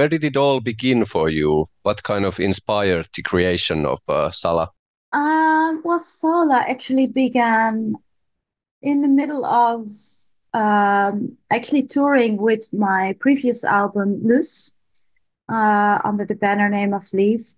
where did it all begin for you? What kind of inspired the creation of uh, Sála? Um, well, Sála actually began in the middle of um, actually touring with my previous album, Luz, uh, under the banner name of Leaf.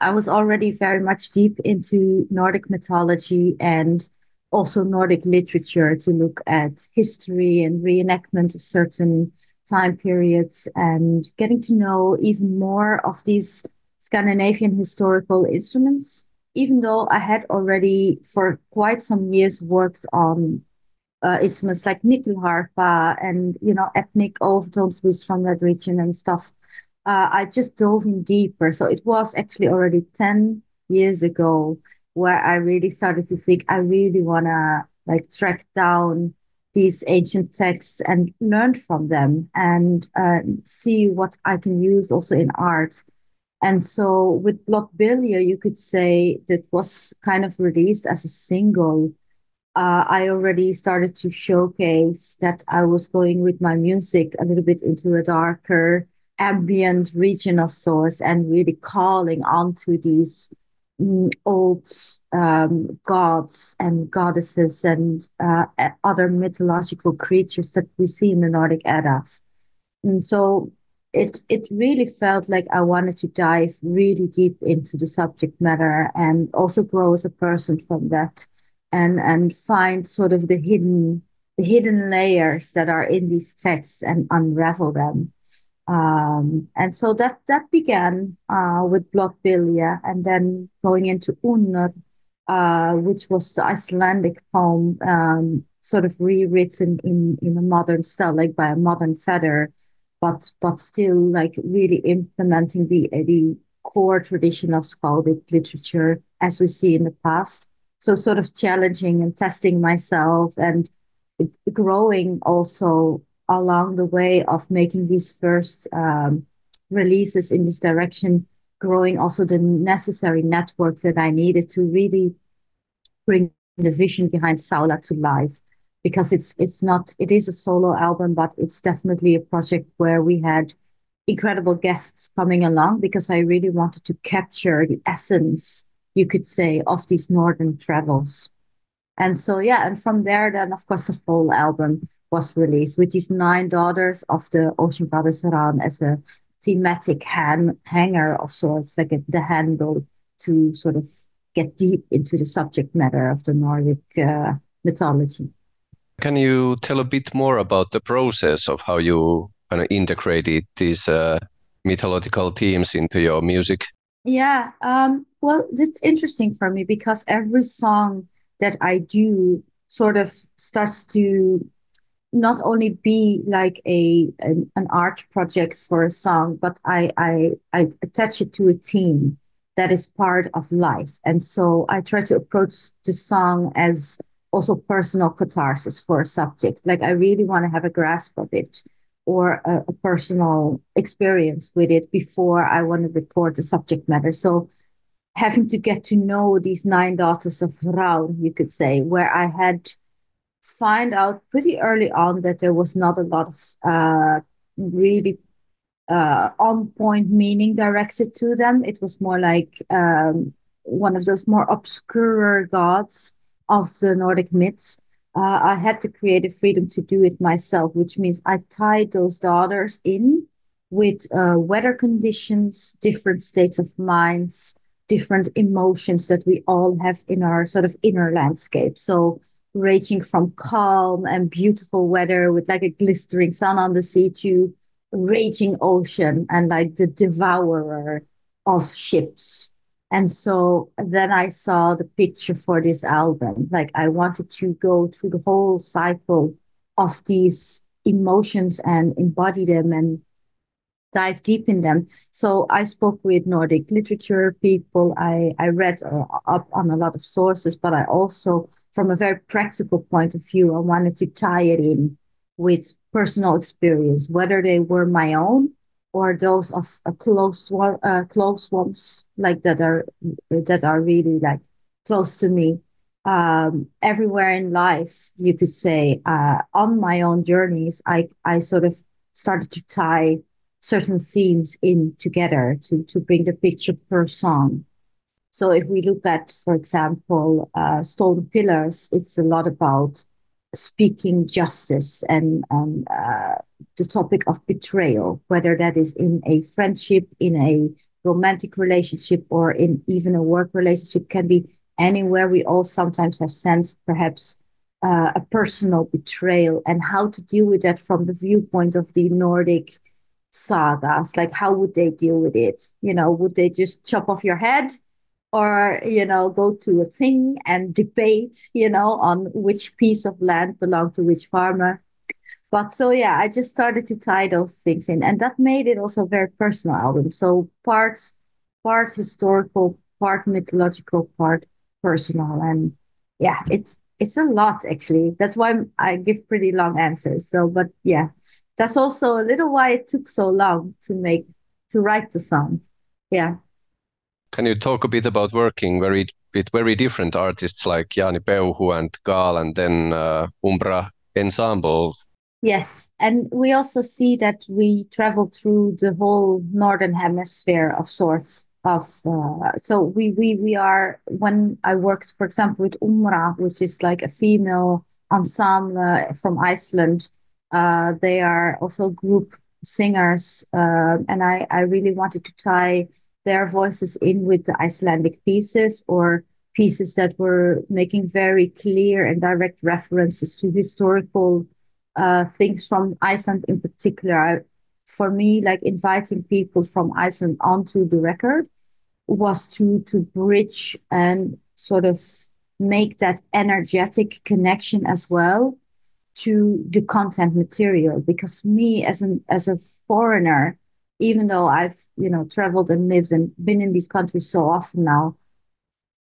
I was already very much deep into Nordic mythology and also Nordic literature to look at history and reenactment of certain time periods and getting to know even more of these Scandinavian historical instruments. Even though I had already for quite some years worked on uh, instruments like nyckelharpa and you know ethnic overtones from that region and stuff, uh, I just dove in deeper. So it was actually already ten years ago where I really started to think I really wanna like track down these ancient texts and learn from them and uh, see what I can use also in art. And so with Blått-Bilje, you could say that was kind of released as a single. Uh, I already started to showcase that I was going with my music a little bit into a darker ambient region of sorts and really calling onto these old um, gods and goddesses and uh, other mythological creatures that we see in the Nordic Eddas. And so it it really felt like I wanted to dive really deep into the subject matter and also grow as a person from that and and find sort of the hidden the hidden layers that are in these texts and unravel them. Um, and so that that began uh, with Blått-Bilje and then going into Under, uh, which was the Icelandic poem, um, sort of rewritten in, in a modern style, like by a modern feather, but but still like really implementing the the core tradition of skaldic literature as we see in the past. So sort of challenging and testing myself and growing also along the way of making these first um, releases in this direction, growing also the necessary network that I needed to really bring the vision behind Sála to life. Because it's it's not it is a solo album, but it's definitely a project where we had incredible guests coming along because I really wanted to capture the essence, you could say, of these northern travels. And so, yeah, and from there, then of course, the full album was released with these nine daughters of the Ocean Goddess Ran as a thematic hand, hanger of sorts, like a, the handle to sort of get deep into the subject matter of the Nordic uh, mythology. Can you tell a bit more about the process of how you kind of integrated these uh, mythological themes into your music? Yeah, um, well, it's interesting for me because every song that I do sort of starts to not only be like a an, an, art project for a song, but I, I I attach it to a theme that is part of life, and so I try to approach the song as also personal catharsis for a subject. Like I really want to have a grasp of it or a, a personal experience with it before I want to record the subject matter. So having to get to know these nine daughters of Rán, you could say, where I had find out pretty early on that there was not a lot of uh, really uh, on point meaning directed to them. It was more like um, one of those more obscure gods of the Nordic myths. Uh, I had the creative freedom to do it myself, which means I tied those daughters in with uh, weather conditions, different states of minds, different emotions that we all have in our sort of inner landscape. So ranging from calm and beautiful weather with like a glistering sun on the sea to raging ocean and like the devourer of ships. And so then I saw the picture for this album. Like I wanted to go through the whole cycle of these emotions and embody them and dive deep in them. So I spoke with Nordic literature people. I, I read uh, up on a lot of sources, but I also, from a very practical point of view, I wanted to tie it in with personal experience, whether they were my own or those of a close one, uh, close ones, like that are that are really like close to me. Um, everywhere in life, you could say, uh, on my own journeys, I I sort of started to tie certain themes in together to to bring the picture per song. So if we look at, for example, uh, Stone Pillars, it's a lot about speaking justice and and uh, the topic of betrayal, whether that is in a friendship, in a romantic relationship, or in even a work relationship, can be anywhere. We all sometimes have sensed perhaps uh, a personal betrayal and how to deal with that from the viewpoint of the Nordic sagas. Like, how would they deal with it? You know, would they just chop off your head? Or, you know, go to a thing and debate, you know, on which piece of land belonged to which farmer. But so, yeah, I just started to tie those things in. And that made it also a very personal album. So, parts, part historical, part mythological, part personal. And yeah, it's it's a lot actually. That's why I give pretty long answers. So, but yeah, that's also a little why it took so long to make to write the songs. Yeah. Can you talk a bit about working very with very different artists like Jaani Peuhu and Gaahl and then uh, Umbra Ensemble? Yes, and we also see that we travel through the whole northern hemisphere of sorts of uh, so we we we are when I worked for example with Umbra which is like a female ensemble from Iceland uh, they are also group singers uh, and I I really wanted to tie their voices in with the Icelandic pieces or pieces that were making very clear and direct references to historical uh, things from Iceland in particular. I, for me, like inviting people from Iceland onto the record was to to bridge and sort of make that energetic connection as well to the content material because me as an as a foreigner even though i've you know traveled and lived and been in these countries so often now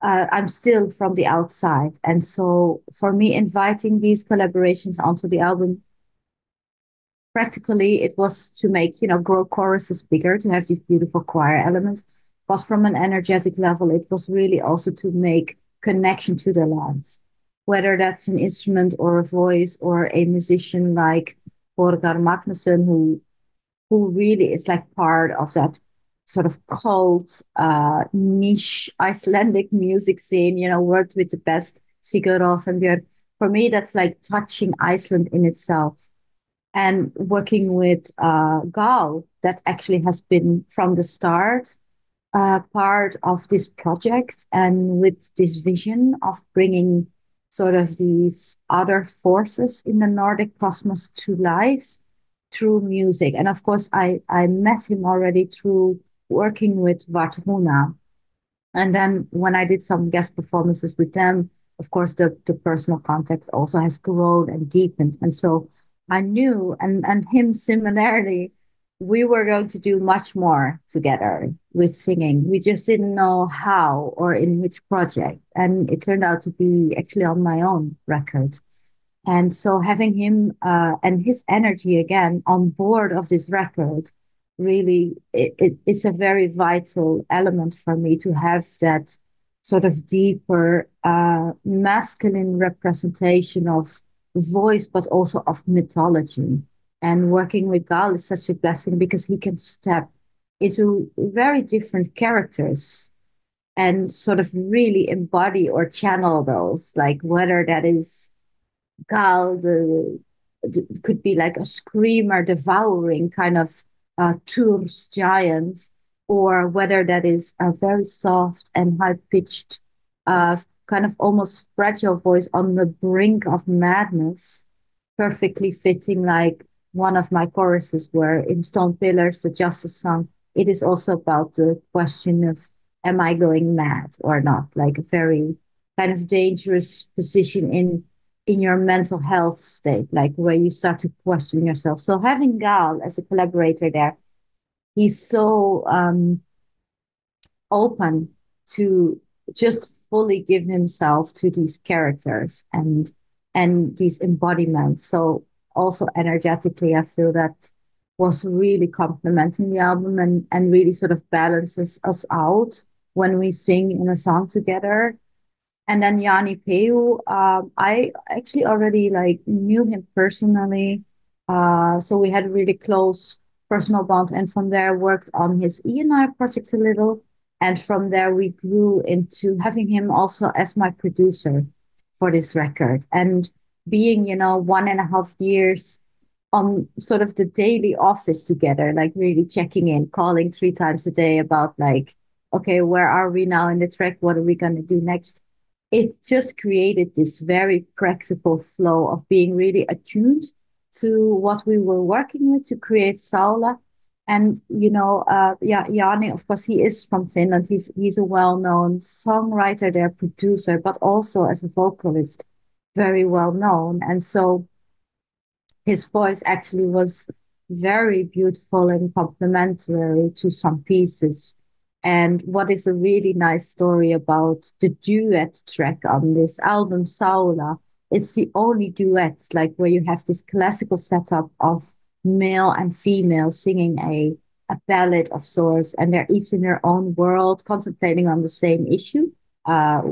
uh, i'm still from the outside. And so for me inviting these collaborations onto the album practically it was to make you know grow choruses bigger to have these beautiful choir elements. But from an energetic level it was really also to make connection to the lands whether that's an instrument or a voice or a musician like Borgar Magnason who who really is like part of that sort of cult uh, niche Icelandic music scene, you know, worked with the best Sigur Björk. For me, that's like touching Iceland in itself and working with uh, Gaahl that actually has been from the start uh, part of this project and with this vision of bringing sort of these other forces in the Nordic cosmos to life through music. And of course, I, I met him already through working with Wardruna. And then when I did some guest performances with them, of course, the, the personal contact also has grown and deepened. And so I knew, and, and him similarly, we were going to do much more together with singing. We just didn't know how or in which project. And it turned out to be actually on my own record. And so having him uh, and his energy again on board of this record, really, it, it, it's a very vital element for me to have that sort of deeper uh, masculine representation of voice, but also of mythology. And working with Gaahl is such a blessing because he can step into very different characters and sort of really embody or channel those, like whether that is Gaahl the, the could be like a screamer, devouring kind of uh, Thor's giant, or whether that is a very soft and high pitched uh, kind of almost fragile voice on the brink of madness, perfectly fitting like one of my choruses were in Stone Pillars, the Justice song. It is also about the question of am I going mad or not? Like a very kind of dangerous position in in your mental health state, like where you start to question yourself. So having Gaahl as a collaborator there, he's so um, open to just fully give himself to these characters and and these embodiments. So also energetically, I feel that was really complementing the album and and really sort of balances us out when we sing in a song together. And then Jaani Peuhu, um, I actually already like knew him personally. Uh, so we had a really close personal bond. And from there, worked on his E&I project a little. And from there, we grew into having him also as my producer for this record. And being, you know, one and a half years on sort of the daily office together, like really checking in, calling three times a day about like, okay, where are we now in the track? What are we going to do next? It just created this very practical flow of being really attuned to what we were working with to create Sála. And you know, uh, yeah, Jaani, of course, he is from Finland. He's he's a well-known songwriter, there, producer, but also as a vocalist, very well known. And so, his voice actually was very beautiful and complementary to some pieces. And what is a really nice story about the duet track on this album, Sála, it's the only duet like where you have this classical setup of male and female singing a a ballad of sorts and they're each in their own world contemplating on the same issue uh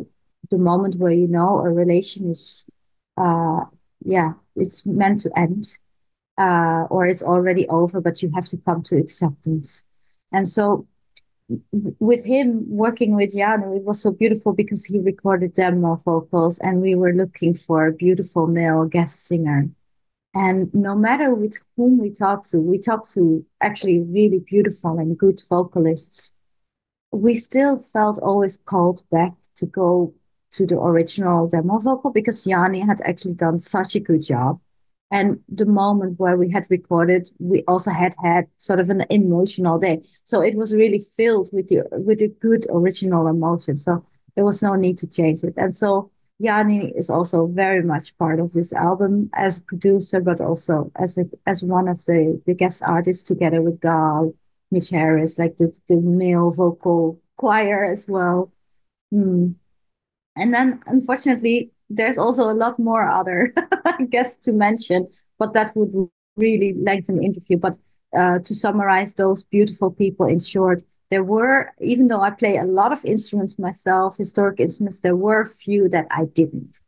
the moment where you know a relation is uh yeah it's meant to end uh or it's already over but you have to come to acceptance and so with him working with Jaani, it was so beautiful because he recorded demo vocals and we were looking for a beautiful male guest singer. And no matter with whom we talked to, we talked to actually really beautiful and good vocalists. We still felt always called back to go to the original demo vocal because Jaani had actually done such a good job. And the moment where we had recorded, we also had had sort of an emotional day. So it was really filled with the with a good original emotion. So there was no need to change it. And so Jaani is also very much part of this album as a producer, but also as a as one of the, the guest artists together with Gaahl, Mitch Harris, like the, the male vocal choir as well. Hmm. And then unfortunately, there's also a lot more other guests to mention, but that would really lengthen the interview. But uh, to summarize those beautiful people in short, there were, even though I play a lot of instruments myself, historic instruments, there were few that I didn't.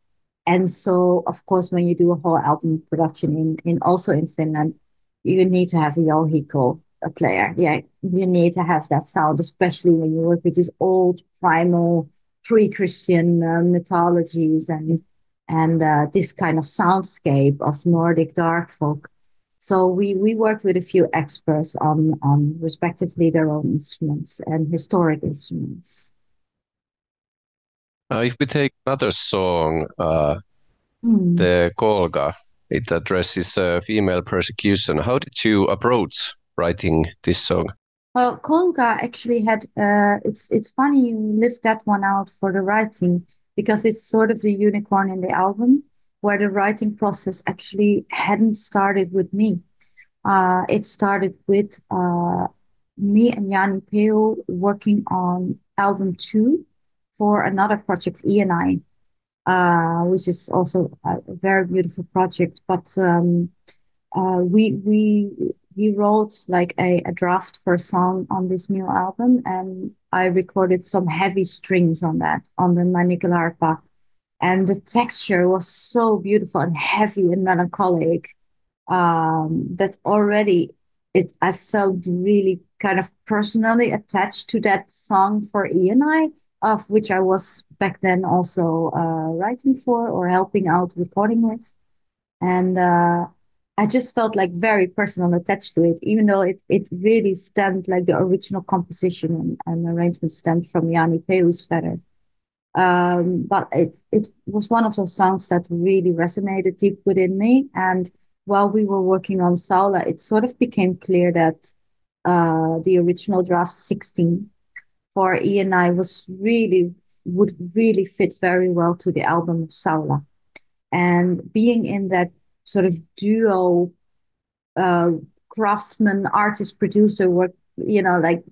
And so, of course, when you do a whole album production in, in also in Finland, you need to have a Jouhikko, a player. Yeah, you need to have that sound, especially when you work with these old primal pre-Christian uh, mythologies and and uh, this kind of soundscape of Nordic dark folk. So we we worked with a few experts on on respectively their own instruments and historic instruments. Uh, if we take another song, uh, mm. the Kolga, it addresses uh, female persecution. How did you approach writing this song? Well, Kolga actually had. Uh, it's it's funny you lift that one out for the writing because it's sort of the unicorn in the album where the writing process actually hadn't started with me. Uh, it started with uh, me and Jaani Peuhu working on album two for another project, ENI, uh, which is also a very beautiful project. But um, uh, we we wrote like a, a draft for a song on this new album and I recorded some heavy strings on that on the harpa, and the texture was so beautiful and heavy and melancholic um, that already it I felt really kind of personally attached to that song for E and I, of which I was back then also uh, writing for or helping out recording with. And uh, I just felt like very personal attached to it, even though it, it really stemmed like the original composition and, and arrangement stemmed from Jani Peuusvedder. Um, but it it was one of those songs that really resonated deep within me. And while we were working on Sála, it sort of became clear that uh, the original draft 16 for E and I was really would really fit very well to the album of Sála. And being in that sort of duo uh, craftsman artist producer work you know like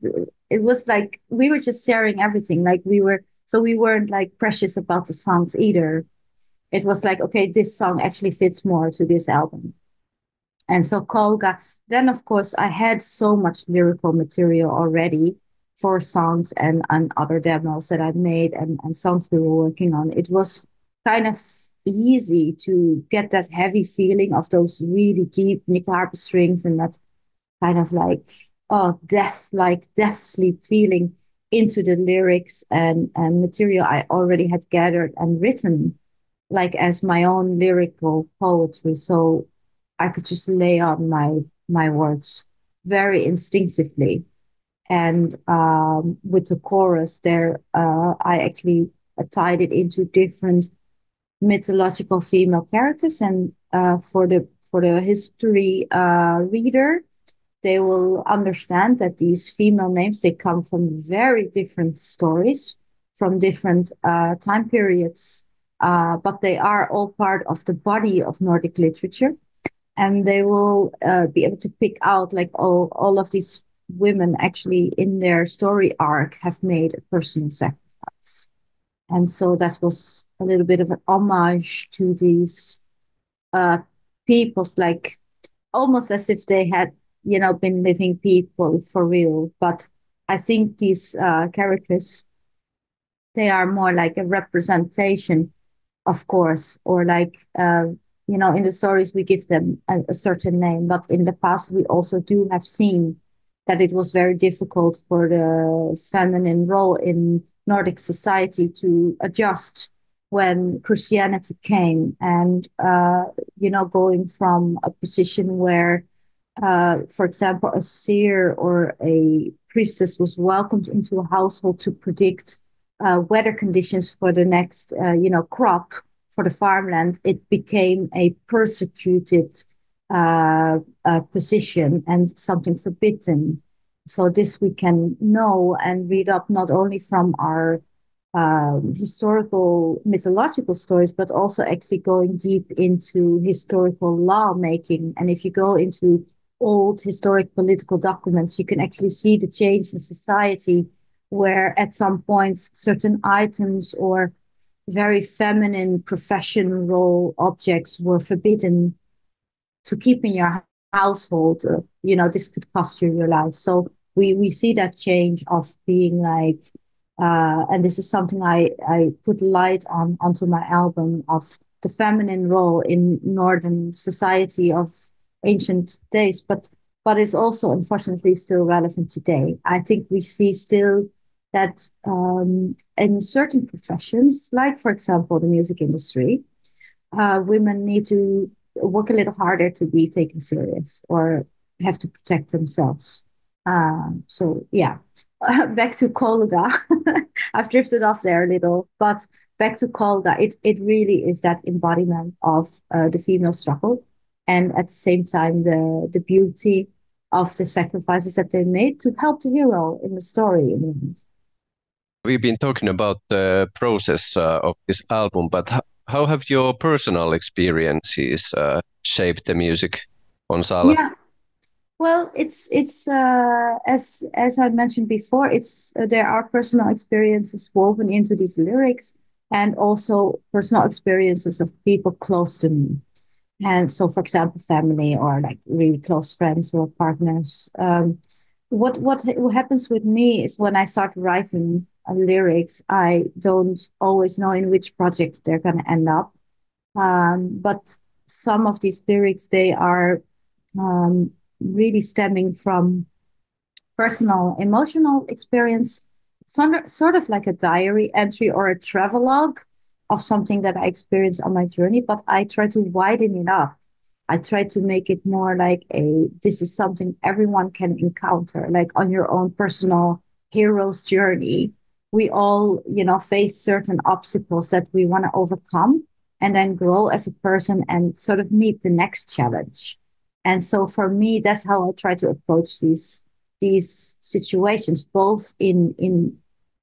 it was like we were just sharing everything. Like we were so we weren't like precious about the songs either. It was like okay this song actually fits more to this album. And so kolga then of course i had so much lyrical material already for songs and, and other demos that i made and, and songs we were working on. It was kind of easy to get that heavy feeling of those really deep nickel strings and that kind of like oh death like death sleep feeling into the lyrics and, and material I already had gathered and written like as my own lyrical poetry. So I could just lay on my my words very instinctively. And um, with the chorus there, uh, I actually tied it into different mythological female characters. And uh, for the for the history uh, reader, they will understand that these female names they come from very different stories from different uh, time periods uh, but they are all part of the body of nordic literature and they will uh, be able to pick out like all, all of these women actually in their story arc have made a personal sacrifice and so that was a little bit of an homage to these uh, peoples like almost as if they had you know, been living people for real. But I think these uh, characters, they are more like a representation, of course, or like, uh, you know, in the stories we give them a, a certain name. But in the past, we also do have seen that it was very difficult for the feminine role in Nordic society to adjust when Christianity came and, uh, you know, going from a position where uh, for example, a seer or a priestess was welcomed into a household to predict uh, weather conditions for the next, uh, you know, crop for the farmland, it became a persecuted uh, uh, position and something forbidden. So this we can know and read up not only from our um, historical mythological stories, but also actually going deep into historical lawmaking. And if you go into old historic political documents, you can actually see the change in society where at some point certain items or very feminine profession role objects were forbidden to keep in your household. Uh, you know, this could cost you your life. So we, we see that change of being like, uh, and this is something I, I put light on onto my album of the feminine role in Northern society of ancient days, but but it's also unfortunately still relevant today. I think we see still that um, in certain professions, like for example the music industry, uh, women need to work a little harder to be taken serious or have to protect themselves. Um, so yeah, back to Kolga. I've drifted off there a little, but back to Kolga. It it really is that embodiment of uh, the female struggle and at the same time the the beauty of the sacrifices that they made to help the hero in the story in the end. We've been talking about the process uh, of this album, but how have your personal experiences uh, shaped the music on Sála? Yeah. Well, it's it's uh, as as I mentioned before, it's uh, there are personal experiences woven into these lyrics, and also personal experiences of people close to me. And so, for example, family or like really close friends or partners. Um, what what happens with me is when I start writing uh, lyrics, I don't always know in which project they're going to end up. Um, but some of these lyrics they are um, really stemming from personal emotional experience, sort of like a diary entry or a travelogue of something that I experienced on my journey, but I try to widen it up. I try to make it more like a this is something everyone can encounter, like on your own personal hero's journey. We all, you know, face certain obstacles that we want to overcome and then grow as a person and sort of meet the next challenge. And so for me, that's how I try to approach these these situations, both in in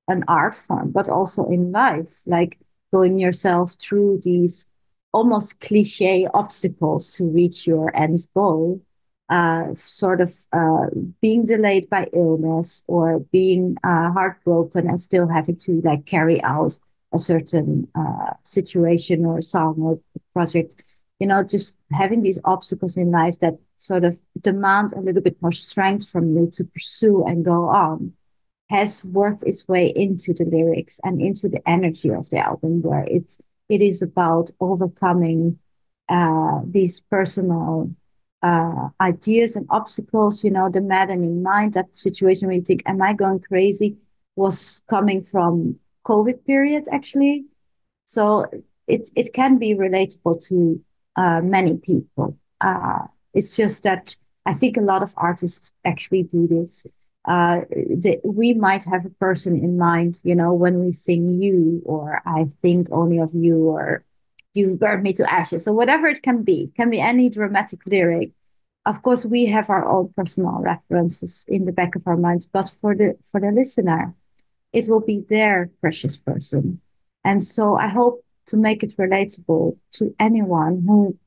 an art form, but also in life. Like going yourself through these almost cliche obstacles to reach your end goal, uh, sort of uh, being delayed by illness or being uh, heartbroken and still having to like carry out a certain uh, situation or song or project. You know, just having these obstacles in life that sort of demand a little bit more strength from you to pursue and go on has worked its way into the lyrics and into the energy of the album, where it it is about overcoming uh, these personal uh, ideas and obstacles, you know, the maddening mind, that situation where you think, am I going crazy, was coming from COVID period, actually. So it, it can be relatable to uh, many people. Uh, it's just that I think a lot of artists actually do this. Uh, the, we might have a person in mind, you know, when we sing you, or I think only of you, or you've burned me to ashes, or whatever it can be. It can be any dramatic lyric. Of course, we have our own personal references in the back of our minds, but for the for the listener, it will be their precious person. And so I hope to make it relatable to anyone who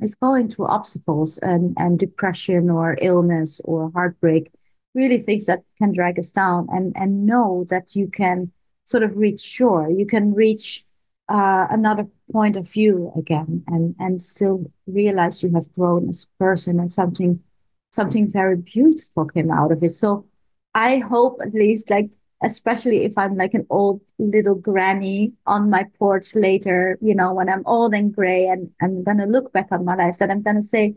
is going through obstacles and, and depression or illness or heartbreak, really things that can drag us down and, and know that you can sort of reach shore. You can reach uh, another point of view again and, and still realize you have grown as a person and something something very beautiful came out of it. So I hope at least like especially if I'm like an old little granny on my porch later, you know, when I'm old and gray and I'm gonna look back on my life, that I'm gonna say,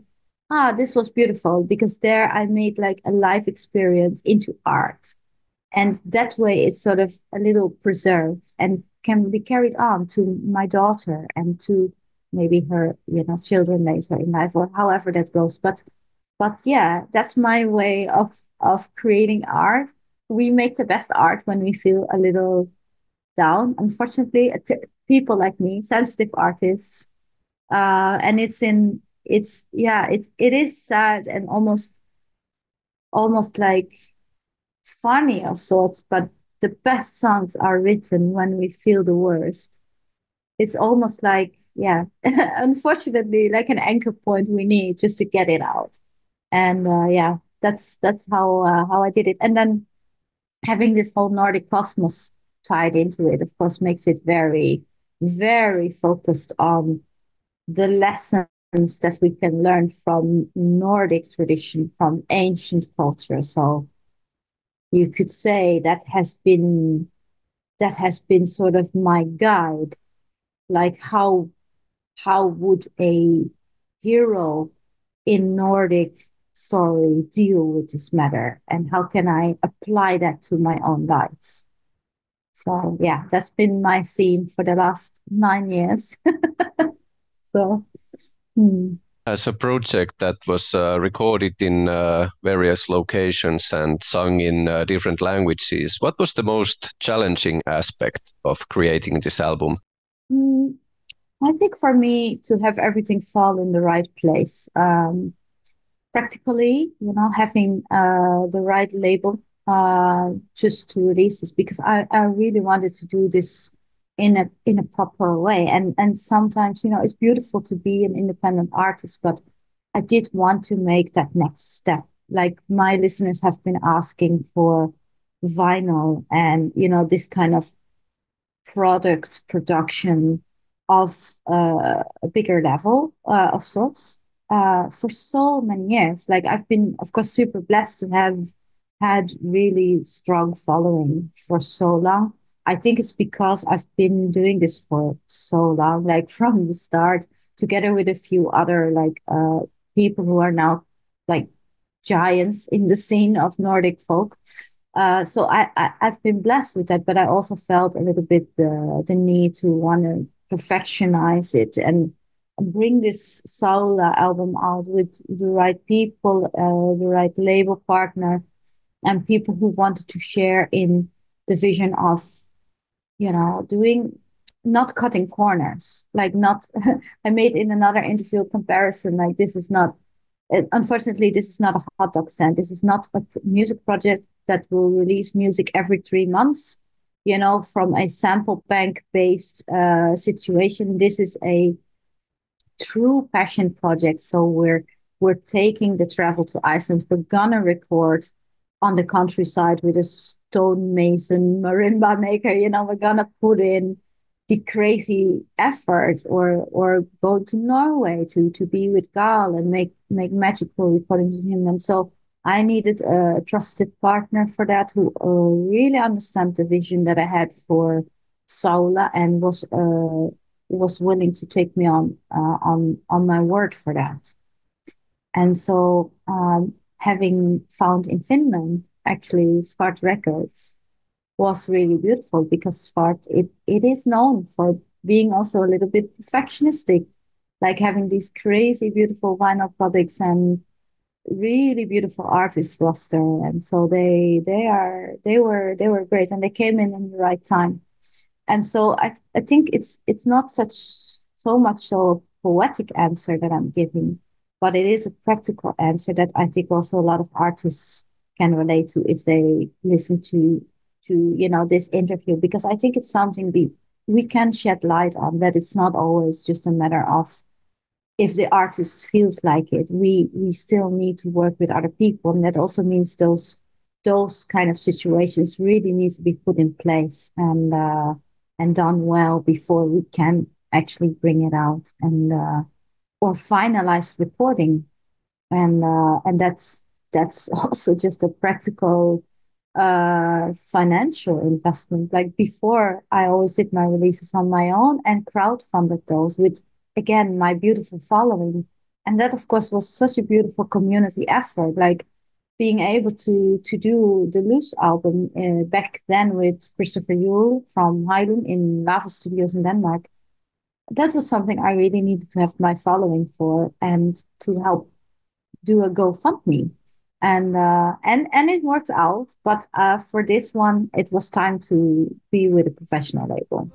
ah, this was beautiful because there I made like a life experience into art. And that way it's sort of a little preserved and can be carried on to my daughter and to maybe her, you know, children later in life or however that goes. But but yeah, that's my way of of creating art we make the best art when we feel a little down. Unfortunately, people like me, sensitive artists, uh, and it's in it's yeah it's it is sad and almost almost like funny of sorts, but the best songs are written when we feel the worst. It's almost like yeah, unfortunately, like an anchor point we need just to get it out, and uh, yeah, that's that's how uh, how I did it, and then having this whole Nordic cosmos tied into it, of course, makes it very, very focused on the lessons that we can learn from Nordic tradition, from ancient culture. So you could say that has been that has been sort of my guide, like how how would a hero in Nordic story deal with this matter and how can I apply that to my own life? So yeah, that's been my theme for the last nine years. so. Hmm. As a project that was uh, recorded in uh, various locations and sung in uh, different languages, what was the most challenging aspect of creating this album? Mm, I think for me to have everything fall in the right place. Um, practically, you know, having uh, the right label uh, just to release this because I, I really wanted to do this in a in a proper way. And and sometimes, you know, it's beautiful to be an independent artist, but I did want to make that next step. Like my listeners have been asking for vinyl and you know this kind of product production of uh, a bigger level uh, of sorts uh, for so many years. Like I've been, of course, super blessed to have had really strong following for so long. I think it's because I've been doing this for so long, like from the start, together with a few other like uh, people who are now like giants in the scene of Nordic folk. Uh, so I, I have been blessed with that, but I also felt a little bit the the need to want to perfectionize it and bring this Sála album out with the right people, uh, the right label partner, and people who wanted to share in the vision of, you know, doing not cutting corners. Like not, I made in another interview comparison. Like this is not, unfortunately, this is not a hot dog stand. This is not a music project that will release music every three months. You know, from a sample bank based uh, situation. This is a true passion project. So we're we're taking the travel to Iceland. We're gonna record on the countryside with a stonemason marimba maker. You know, we're gonna put in the crazy effort or or go to Norway to to be with Gaahl and make make magical recordings with him. And so I needed a trusted partner for that who uh, really understand the vision that I had for Sála and was uh, was willing to take me on uh, on on my word for that. And so um, having found in Finland actually Svart Records was really beautiful because Svart it, it is known for being also a little bit perfectionistic, like having these crazy beautiful vinyl products and really beautiful artist roster. And so they they are they were they were great and they came in in the right time. And so I I think it's it's not such so much a poetic answer that I'm giving but it is a practical answer that I think also a lot of artists can relate to if they listen to to you know this interview because I think it's something we we can shed light on that it's not always just a matter of if the artist feels like it. We we still need to work with other people and that also means those those kind of situations really need to be put in place. And uh, and done well before we can actually bring it out and uh, or finalize reporting, and uh, and that's that's also just a practical uh, financial investment. Like before, I always did my releases on my own and crowdfunded those with again my beautiful following, and that of course was such a beautiful community effort. Like being able to to do the Loose album uh, back then with Christopher Juul from Heilung in Lava Studios in Denmark that was something I really needed to have my following for and to help do a GoFundMe. And uh, and and it worked out, but uh, for this one, it was time to be with a professional label.